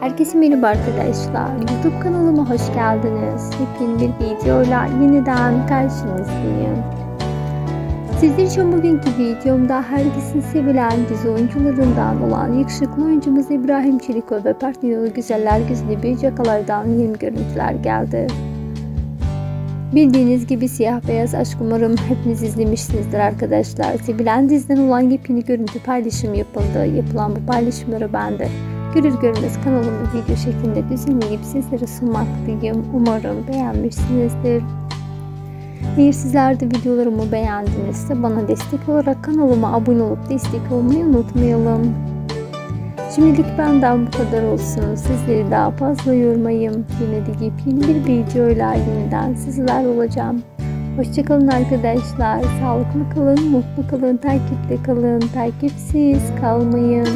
Herkese merhaba arkadaşlar. YouTube kanalıma hoş geldiniz. Yepyeni bir videoyla yeniden karşınızdayım. Sizler için bugünkü videomda herkesin sevilen dizi oyuncularından olan yakışıklı oyuncumuz İbrahim Çelikol ve partneri Güzeller Güzeli bir cakalardan yeni görüntüler geldi. Bildiğiniz gibi siyah beyaz aşk umarım hepiniz izlemişsinizdir arkadaşlar. Sevilen diziden olan yepyeni görüntü paylaşımı yapıldı. Yapılan bu paylaşımları ben de görür görmez kanalımda video şeklinde düzenleyip sizlere sunmaktayım. Umarım beğenmişsinizdir. Eğer sizler de videolarımı beğendinizse bana destek olarak kanalıma abone olup destek olmayı unutmayalım. Şimdilik benden bu kadar olsun. Sizleri daha fazla yormayayım. Yine de yepyeni bir videoyla yeniden sizler olacağım. Hoşçakalın arkadaşlar. Sağlıklı kalın, mutlu kalın, takipte kalın, takipsiz kalmayın.